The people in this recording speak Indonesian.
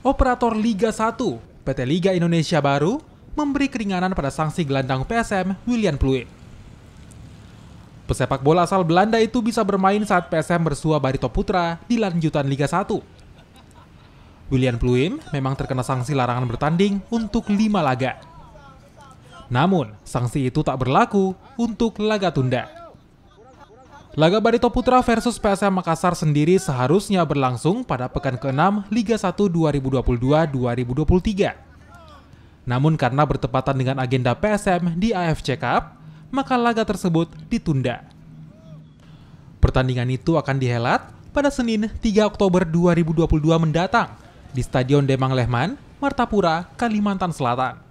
Operator Liga 1, PT Liga Indonesia Baru, memberi keringanan pada sanksi gelandang PSM William Pluim. Pesepak bola asal Belanda itu bisa bermain saat PSM bersua Barito Putra di lanjutan Liga 1. William Pluim memang terkena sanksi larangan bertanding untuk lima laga. Namun, sanksi itu tak berlaku untuk laga tunda. Laga Barito Putra versus PSM Makassar sendiri seharusnya berlangsung pada pekan ke-6 Liga 1 2022-2023. Namun karena bertepatan dengan agenda PSM di AFC Cup, maka laga tersebut ditunda. Pertandingan itu akan dihelat pada Senin 3 Oktober 2022 mendatang di Stadion Demang Lehman, Martapura, Kalimantan Selatan.